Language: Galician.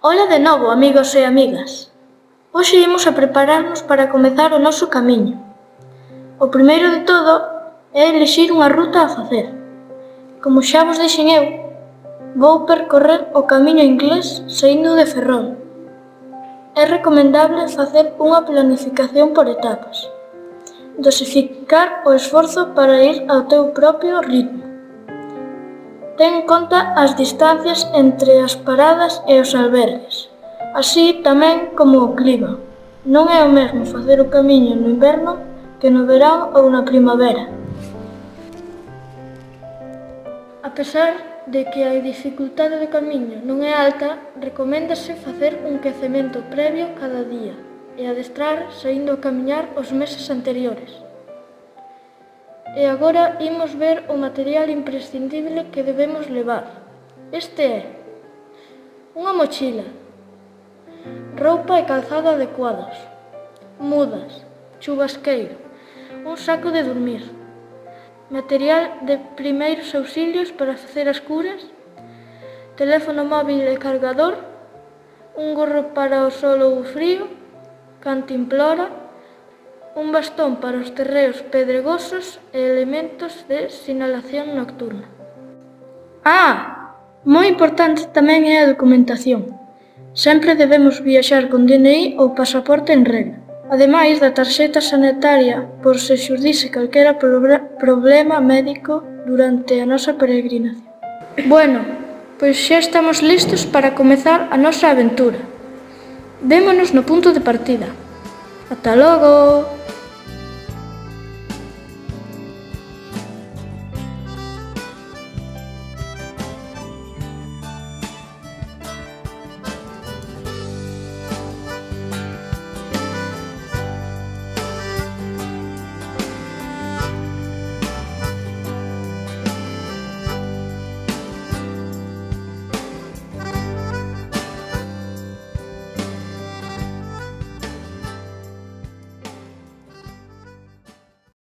Ola de novo, amigos e amigas. Hoxe imos a prepararnos para comezar o noso camiño. O primeiro de todo é elexir unha ruta a facer. Como xa vos dixen eu, vou percorrer o camiño inglés saindo de Ferrol. É recomendable facer unha planificación por etapas. Dosificar o esforzo para ir ao teu propio ritmo ten en conta as distancias entre as paradas e os albergues, así tamén como o clima. Non é o mesmo facer o camiño no inverno que no verán ou na primavera. A pesar de que a dificultade do camiño non é alta, recoméndase facer un quecemento previo cada día e adestrar saindo a camiñar os meses anteriores. E agora imos ver o material imprescindible que debemos levar. Este é unha mochila, roupa e calzado adecuados, mudas, chubasqueiro, un saco de dormir, material de primeiros auxilios para facer as curas, teléfono móvil e cargador, un gorro para o sol ou o frío, cantimplora, un bastón para os terreos pedregosos e elementos de sinalación nocturna. Ah, moi importante tamén é a documentación. Sempre debemos viaxar con DNI ou pasaporte en regla. Ademais da tarxeta sanitaria, por se xurdise calquera problema médico durante a nosa peregrinación. Bueno, pois xa estamos listos para comezar a nosa aventura. Vémonos no punto de partida. Hasta luego.